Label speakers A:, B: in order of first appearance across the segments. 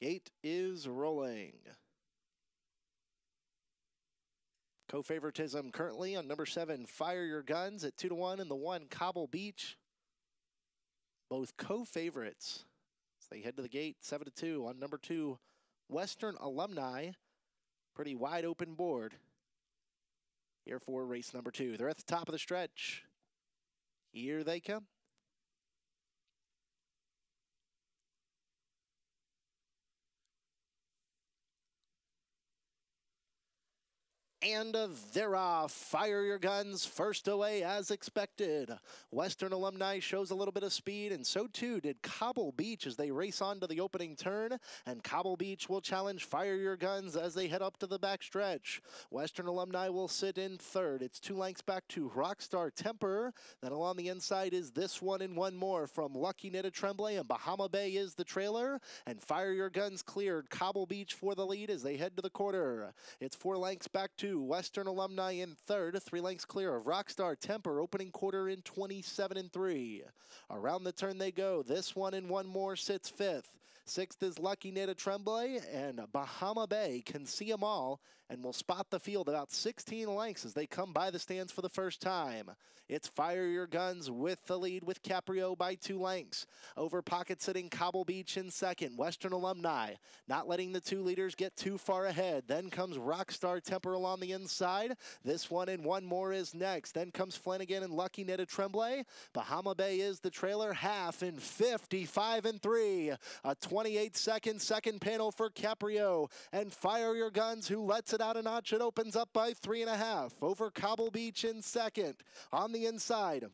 A: Gate is rolling. Co-favoritism currently on number seven, Fireyourguns at two to one, and the one, Cobble Beach. Both co-favorites. So they head to the gate, seven to two on number two, Western Alumni. Pretty wide open board. Here for race number two. They're at the top of the stretch. Here they come. And they're off. Fireyourguns first away as expected. Western Alumni shows a little bit of speed, and so too did Cobble Beach as they race on to the opening turn. And Cobble Beach will challenge Fireyourguns as they head up to the back stretch. Western Alumni will sit in third. It's two lengths back to Rockstar Temper. Then along the inside is this one and one more from Lucky Nita Tremblay, and Bahama Bay is the trailer. And Fireyourguns cleared Cobble Beach for the lead as they head to the quarter. It's four lengths back to Western Alumni in third, three lengths clear of Rockstar Temper, opening quarter in 27 and 3. Around the turn they go. This one and one more sits fifth. Sixth is Lucky Nita Tremblay, and Bahama Bay can see them all and will spot the field about 16 lengths as they come by the stands for the first time. It's Fireyourguns with the lead with Caprio by two lengths. Over pocket sitting Cobble Beach in second. Western Alumni not letting the two leaders get too far ahead. Then comes Rockstar Temper on the inside. This one and one more is next. Then comes Flanagan and Lucky Nita Tremblay. Bahama Bay is the trailer half in 55 and 3. A 28 second second panel for Caprio. And Fireyourguns who lets it out a notch. It opens up by three and a half. Over Cobble Beach in second. On the inside,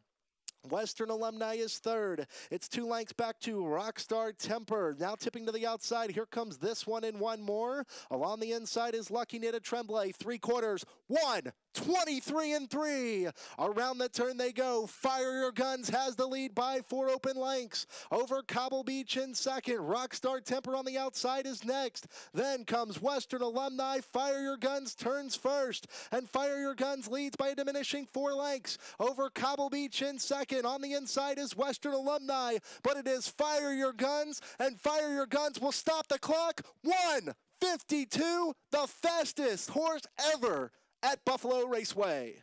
A: Western Alumni is third. It's two lengths back to Rockstar Temper. Now tipping to the outside. Here comes this one and one more. Along the inside is Lucky Nita Tremblay. Three quarters. One, 23 and 3. Around the turn they go. Fireyourguns has the lead by four open lengths. Over Cobble Beach in second. Rockstar Temper on the outside is next. Then comes Western Alumni. Fireyourguns turns first. And Fireyourguns leads by a diminishing four lengths. Over Cobble Beach in second. On the inside is Western Alumni. But it is Fireyourguns. And Fireyourguns will stop the clock. 152, the fastest horse ever at Buffalo Raceway.